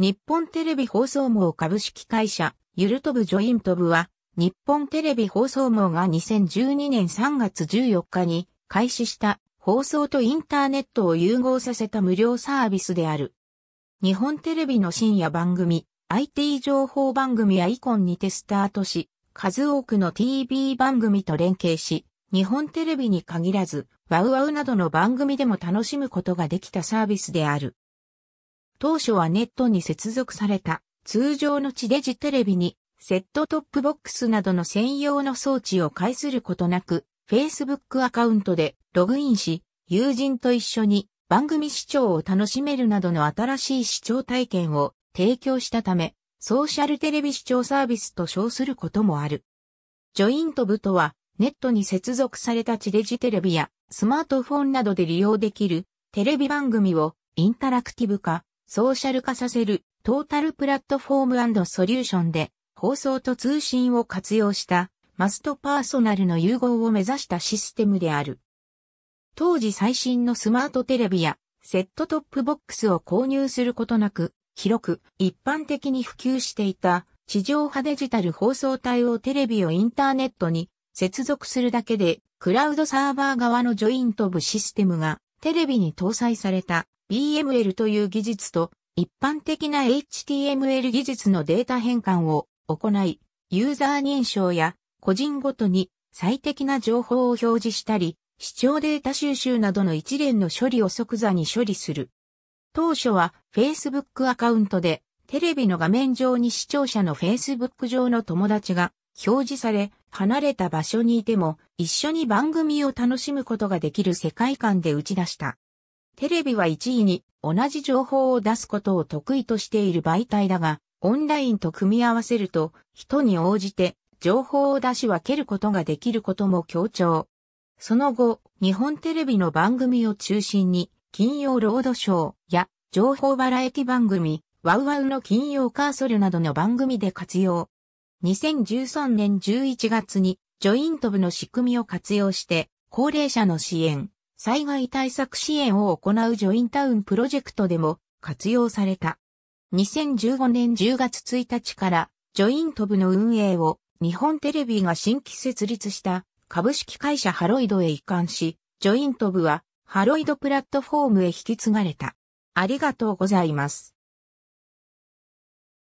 日本テレビ放送網株式会社、ゆるとぶジョイント部は、日本テレビ放送網が2012年3月14日に開始した放送とインターネットを融合させた無料サービスである。日本テレビの深夜番組、IT 情報番組やイコンにてスタートし、数多くの TV 番組と連携し、日本テレビに限らず、ワウワウなどの番組でも楽しむことができたサービスである。当初はネットに接続された通常の地デジテレビにセットトップボックスなどの専用の装置を介することなく Facebook アカウントでログインし友人と一緒に番組視聴を楽しめるなどの新しい視聴体験を提供したためソーシャルテレビ視聴サービスと称することもある。 JoinTVとはネットに接続された地デジテレビやスマートフォンなどで利用できるテレビ番組をインタラクティブ化、ソーシャル化させるトータルプラットフォームソリューションで放送と通信を活用したマスとパーソナルの融合を目指したシステムである。当時最新のスマートテレビやセットトップボックスを購入することなく、広く一般的に普及していた地上波デジタル放送対応テレビをインターネットに接続するだけでクラウドサーバー側の JoinTVシステムがテレビに搭載された BML という技術と一般的な HTML 技術のデータ変換を行い、ユーザー認証や個人ごとに最適な情報を表示したり、視聴データ収集などの一連の処理を即座に処理する。当初は Facebook アカウントでテレビの画面上に視聴者の Facebook 上の友達が表示され、離れた場所にいても一緒に番組を楽しむことができる世界観で打ち出した。テレビは1位に同じ情報を出すことを得意としている媒体だが、オンラインと組み合わせると、人に応じて情報を出し分けることができることも強調。その後、日本テレビの番組を中心に、金曜ロードショーや情報バラエティ番組、ワウワウの金曜カーソルなどの番組で活用。2013年11月に、ジョイント部の仕組みを活用して、高齢者の支援、災害対策支援を行う JoinTown プロジェクトでも活用された。2015年10月1日から JoinTV の運営を日本テレビが新規設立した株式会社 HAROiD へ移管し、 JoinTV は HAROiD プラットフォームへ引き継がれた。ありがとうございます。